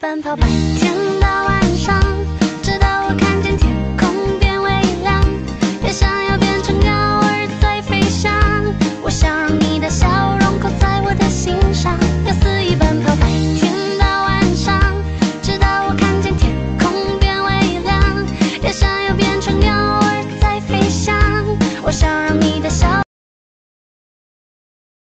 奔跑白天到